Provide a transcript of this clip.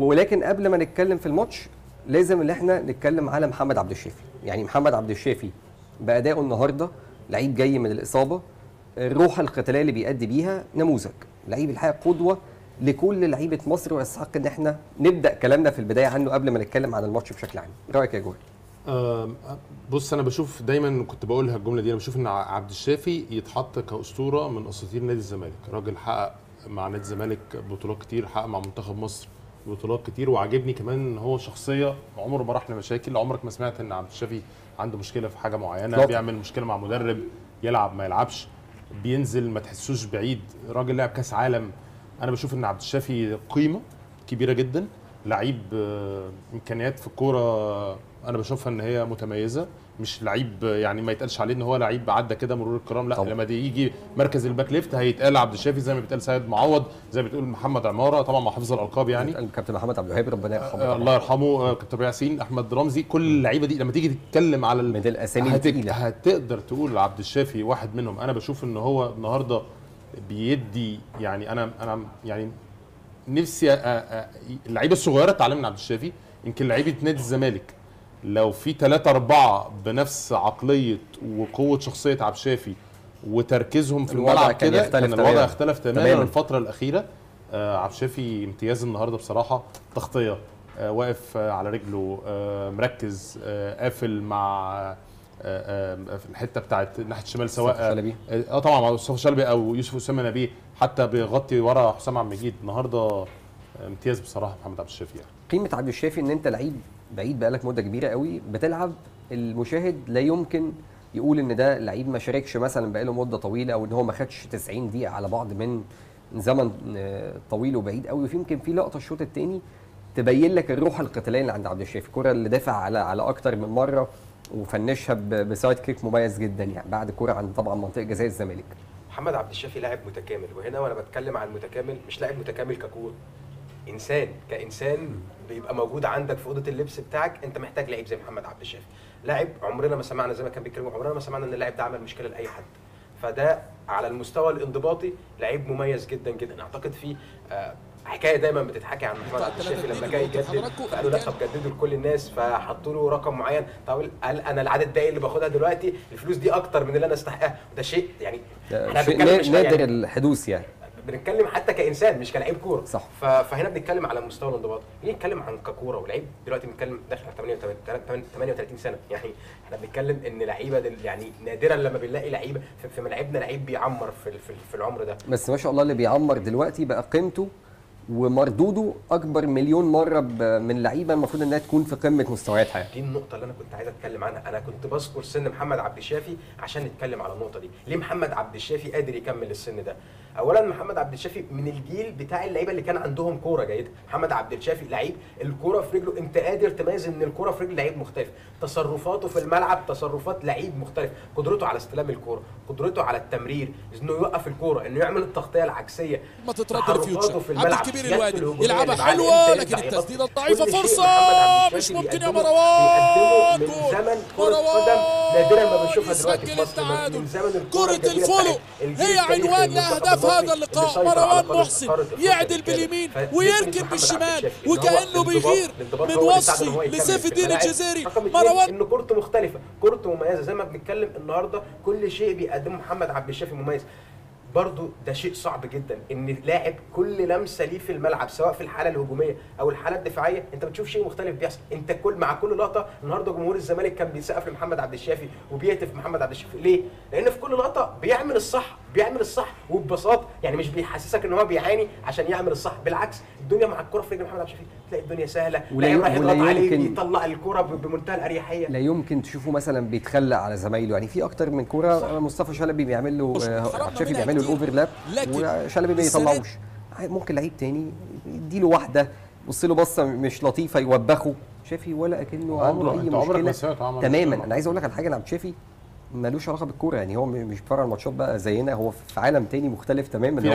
ولكن قبل ما نتكلم في الماتش لازم إن إحنا نتكلم على محمد عبد الشافي. يعني محمد عبد الشافي بادائه النهارده لعيب جاي من الإصابة الروح القتالية اللي بيأدي بيها نموذج. لعيب الحقيقة قدوة لكل لعيبة مصر ويستحق إن إحنا نبدأ كلامنا في البداية عنه قبل ما نتكلم عن الماتش بشكل عام. رأيك يا جوهر؟ بص أنا بشوف دايما كنت بقولها الجملة دي أنا بشوف إن عبد الشافي يتحط كأسطورة من أساطير نادي الزمالك. راجل حقق مع نادي الزمالك بطولات كتير حقق مع منتخب مصر بطولات كتير. وعاجبني كمان إن هو شخصية عمره ما راح لمشاكل. عمرك ما سمعت إن عبد الشافي عنده مشكلة في حاجة معينة إطلاقاً. بيعمل مشكلة مع مدرب يلعب ما يلعبش بينزل ما تحسوش بعيد. راجل لعب كأس عالم. أنا بشوف إن عبد الشافي قيمة كبيرة جدا لعيب آه، إمكانيات في الكورة أنا بشوفها ان هي متميزة مش لعيب آه، يعني ما يتقالش عليه ان هو لعيب عدى كده مرور الكرام لا طبعا. لما دي يجي مركز ال back left هيتقال عبد الشافي زي ما بيتقال سيد معوض زي ما بتقول محمد عمارة طبعا مع حفظ الألقاب يعني الكابتن محمد عبد الوهاب ربنا يرحمه آه،. الله يرحمه آه، كابتن ياسين أحمد رمزي كل اللعيبة دي لما تيجي تتكلم على من الأسامي هتك... هتقدر تقول عبد الشافي واحد منهم أنا بشوف إن هو النهارده بيدي يعني أنا أنا يعني نفسي أ- أ- اللعيبة الصغيرة اتعلم من عبد الشافي يمكن لعيبة نادي الزمالك لو في ثلاثة أربعة بنفس عقلية وقوة شخصية عبد الشافي وتركيزهم في الملعب كده كان الوضع. اختلف تماما. الفترة الأخيرة آه عبد الشافي امتياز النهارده بصراحة تغطية آه واقف آه على رجله آه مركز آه قافل مع آه آه في الحتة بتاعت ناحية الشمال سواء شلبي. آه طبعا مصطفى شلبي أو يوسف أسامة نبيه حتى بيغطي ورا حسام عبد المجيد النهارده امتياز بصراحة محمد عبد الشافي يعني قيمة عبد الشافي إن أنت لعيب بعيد بقالك مدة كبيرة قوي بتلعب المشاهد لا يمكن يقول إن ده لعيب ما شاركش مثلا بقاله مدة طويلة أو إن هو ما خدش 90 دقيقة على بعض من زمن آه، طويل وبعيد قوي. وفي يمكن في لقطة الشوط الثاني تبين لك الروح القتالية اللي عند عبد الشافي. الكرة اللي دافع على على أكتر من مرة وفنشها بسايد كيك مميز جدا يعني بعد كوره عند طبعا منطقة جزاء الزمالك. محمد عبد الشافي لاعب متكامل وهنا وأنا بتكلم عن متكامل مش لاعب متكامل ككورة. انسان كإنسان بيبقى موجود عندك في أوضة اللبس بتاعك أنت محتاج لعيب زي محمد عبد الشافي. لاعب عمرنا ما سمعنا زي ما كان بيتكلموا عمرنا ما سمعنا إن اللاعب ده عمل مشكلة لأي حد. فده على المستوى الانضباطي لعيب مميز جدا جدا. أعتقد في آه، حكاية دايما بتتحكي عن محمد عبد الشافي لما جاي يجدد. فقالوا لا طب جددوا لكل الناس فحطوا له رقم معين. طب قال أنا العدد الدقايق اللي باخدها دلوقتي؟ الفلوس دي أكتر من اللي أنا استحقها. وده شيء يعني ده إحنا شيء نا- نادر يعني الحدوث يعني. بنتكلم حتى كإنسان مش كلاعب كورة. صح. فهنا بنتكلم على مستوى الانضباط. نيجي نتكلم عن ككورة ولعيب دلوقتي بنتكلم داخل على 38 38 سنة. يعني إحنا بنتكلم إن لعيبة يعني نادرا لما بنلاقي لعيبة في, في ملاعبنا لعيب بيعمر في, في, في العمر ده. بس ما شاء الله اللي بيعمر دلوقتي بقى قيمته ومردوده أكبر مليون مرة من لعيبة المفروض إنها تكون في قمة مستوياتها يعني. دي النقطة اللي أنا كنت عايز أتكلم عنها، أنا كنت بذكر سن محمد عبد الشافي عشان نتكلم على النقطة دي، ليه محمد عبد الشافي قادر يكمل السن ده؟ أولاً محمد عبد الشافي من الجيل بتاع اللعيبة اللي كان عندهم كورة جيدة، محمد عبد الشافي لعيب الكورة في رجله. أنت قادر تميز إن الكورة في رجل لعيب مختلف، تصرفاته في الملعب تصرفات لعيب مختلف، قدرته على استلام الكورة، قدرته على التمرير، إنه يوقف الكورة، إنه يعمل التغطية العكسية، ما تتردد الفيوتشر في عبد الملعب، الكبير سياسته الوادي. يلعبها حلوة لكن التسديدة. الضعيفه فرصة. مش ممكن يا مروان. من. زمن كرة قدم نادرا ما بنشوفها دلوقتي في مصر. من زمن الجميلة الفولو. هي عنوان لاهداف المصري هذا اللقاء مروان محسن يعدل. باليمين ويركن بالشمال الانضباط- بيغير من وصفي لسيف في الدين. الجزيري. مروان. إن كورته مختلفة. كورته مميزة. زي ما بنتكلم النهارده كل شيء بيقدمه محمد عبد الشافي مميز. برضو ده شيء صعب جدا إن لاعب كل لمسة ليه في الملعب سواء في الحالة الهجومية أو الحالة الدفاعية أنت بتشوف شيء مختلف بيحصل. أنت كل مع كل لقطة النهارده جمهور الزمالك كان بيسقف لمحمد عبد الشافي وبيهتف محمد عبد الشافي. ليه؟ لأن في كل لقطة بيعمل الصح. بيعمل الصح وببساطة يعني مش بيحسسك إن هو بيعاني عشان يعمل الصح بالعكس الدنيا مع الكرة في رجل محمد عبد الشافي تلاقي الدنيا سهلة ولا لاعب ي- راح ولا يضغط عليه يمكن- يطلع الكرة بمنتهى الأريحية لا يمكن تشوفه مثلا بيتخلى على زمايله يعني في أكتر من كوره مصطفى شلبي بيعمل له آه، عبد بيعمل له. الاوفرلاب وشلبي ما السنة دي- يطلعوش ممكن لعيب تاني يديله واحدة بص له بصة مش لطيفة يوبخه شافي ولا اكنه عنده أي مشكلة تماما. أنا عايز أقول لك على حاجة أنا عبد الشافي ملوش علاقة بالكورة يعني هو مش بيتفرج على الماتشات بقى زينا هو في عالم تاني مختلف تماما هو